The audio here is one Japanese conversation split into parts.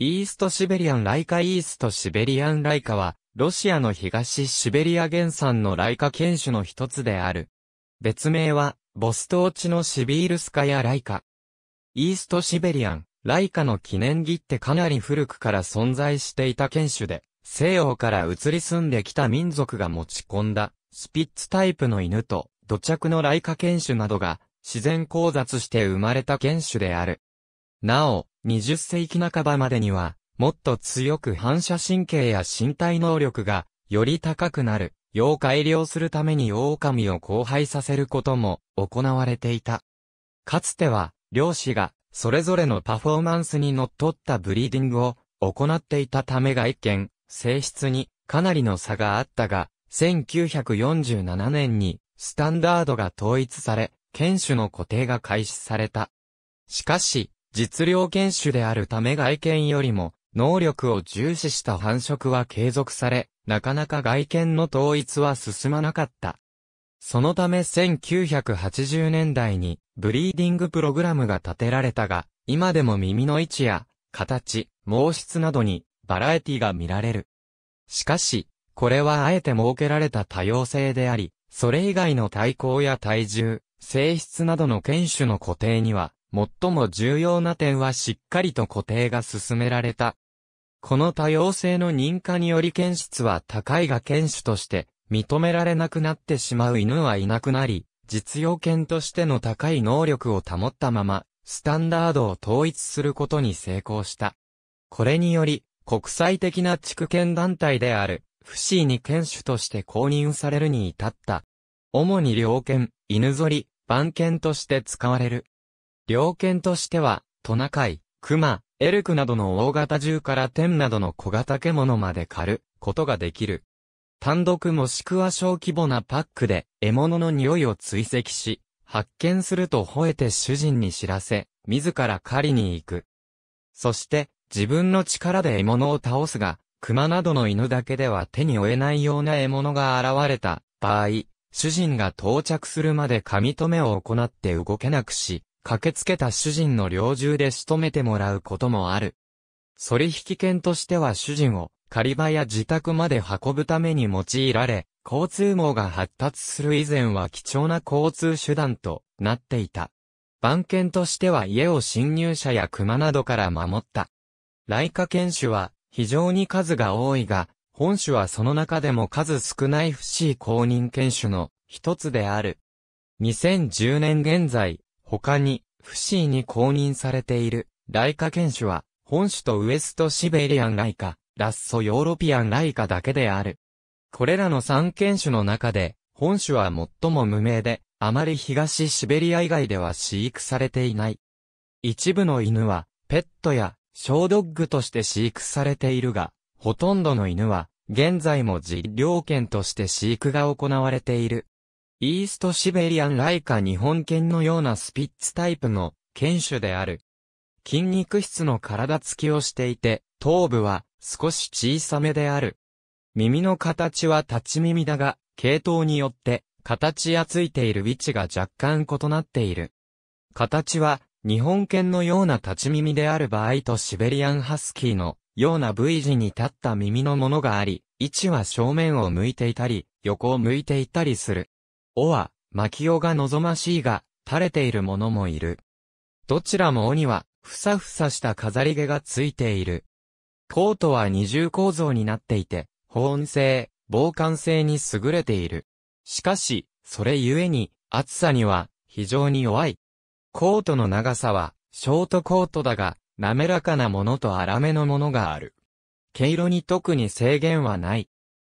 イーストシベリアンライカイーストシベリアンライカは、ロシアの東シベリア原産のライカ犬種の一つである。別名は、ボストーチのシビールスカやライカ。イーストシベリアン、ライカの記念儀ってかなり古くから存在していた犬種で、西洋から移り住んできた民族が持ち込んだ、スピッツタイプの犬と、土着のライカ犬種などが、自然交雑して生まれた犬種である。なお、20世紀半ばまでには、もっと強く反射神経や身体能力が、より高くなる、よう改良するために狼を交配させることも行われていた。かつては、漁師が、それぞれのパフォーマンスにのっとったブリーディングを行っていたため外見、性質にかなりの差があったが、1947年にスタンダードが統一され、犬種の固定が開始された。しかし、実量犬種であるため外見よりも、能力を重視した繁殖は継続され、なかなか外見の統一は進まなかった。そのため1980年代にブリーディングプログラムが立てられたが、今でも耳の位置や形、毛質などにバラエティが見られる。しかし、これはあえて設けられた多様性であり、それ以外の体高や体重、性質などの犬種の固定には、最も重要な点はしっかりと固定が進められた。この多様性の認可により犬質は高いが犬種として認められなくなってしまう犬はいなくなり、実用犬としての高い能力を保ったまま、スタンダードを統一することに成功した。これにより、国際的な地区犬団体である、不思に犬種として公認されるに至った。主に猟犬、犬ぞり、番犬として使われる。猟犬としては、トナカイ、クマ、エルクなどの大型獣から天などの小型獣まで狩ることができる。単独もしくは小規模なパックで獲物の匂いを追跡し、発見すると吠えて主人に知らせ、自ら狩りに行く。そして、自分の力で獲物を倒すが、熊などの犬だけでは手に負えないような獲物が現れた場合、主人が到着するまで髪留めを行って動けなくし、駆けつけた主人の猟銃で仕留めてもらうこともある。反引犬としては主人を狩場や自宅まで運ぶために用いられ、交通網が発達する以前は貴重な交通手段となっていた。番犬としては家を侵入者や熊などから守った。ライカ犬種は非常に数が多いが、本種はその中でも数少ない不思議公認犬種の一つである。2010年現在、他に、 FCIに公認されている、ライカ犬種は、本種とウエストシベリアンライカ、ラッソヨーロピアンライカだけである。これらの3犬種の中で、本種は最も無名で、あまり東シベリア以外では飼育されていない。一部の犬は、ペットや、ショードッグとして飼育されているが、ほとんどの犬は、現在も実猟犬として飼育が行われている。イーストシベリアンライカ日本犬のようなスピッツタイプの犬種である。筋肉質の体つきをしていて、頭部は少し小さめである。耳の形は立ち耳だが、系統によって形やついている位置が若干異なっている。形は日本犬のような立ち耳である場合とシベリアンハスキーのような V 字に立った耳のものがあり、位置は正面を向いていたり、横を向いていたりする。尾は、巻き尾が望ましいが、垂れているものもいる。どちらも尾には、ふさふさした飾り毛がついている。コートは二重構造になっていて、保温性、防寒性に優れている。しかし、それゆえに、暑さには、非常に弱い。コートの長さは、ショートコートだが、滑らかなものと粗めのものがある。毛色に特に制限はない。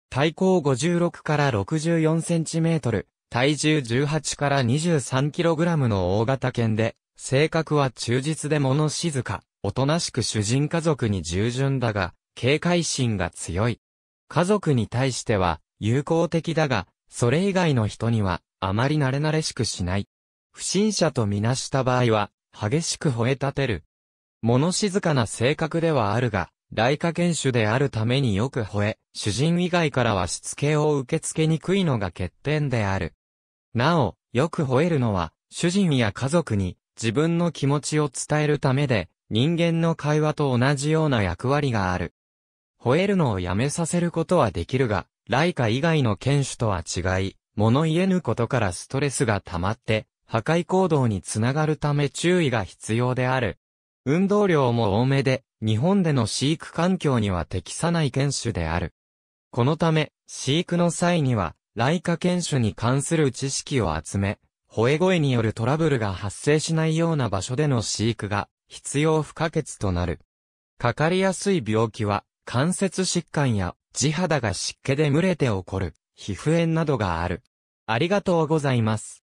体高56から64センチメートル、体重18から 23kg の大型犬で、性格は忠実で物静か、おとなしく主人家族に従順だが、警戒心が強い。家族に対しては、友好的だが、それ以外の人には、あまり慣れ慣れしくしない。不審者とみなした場合は、激しく吠え立てる。物静かな性格ではあるが、来華犬種であるためによく吠え、主人以外からはしつけを受け付けにくいのが欠点である。なお、よく吠えるのは、主人や家族に自分の気持ちを伝えるためで、人間の会話と同じような役割がある。吠えるのをやめさせることはできるが、ライカ以外の犬種とは違い、物言えぬことからストレスが溜まって、破壊行動につながるため注意が必要である。運動量も多めで、日本での飼育環境には適さない犬種である。このため、飼育の際には、ライカ犬種に関する知識を集め、吠え声によるトラブルが発生しないような場所での飼育が必要不可欠となる。かかりやすい病気は、関節疾患や地肌が湿気で蒸れて起こる皮膚炎などがある。ありがとうございます。